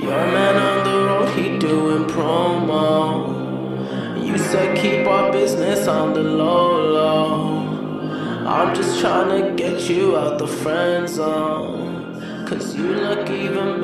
Your man on the road, he doing promo. You said keep our business on the low low. I'm just trying to get you out the friend zone. Cause you look even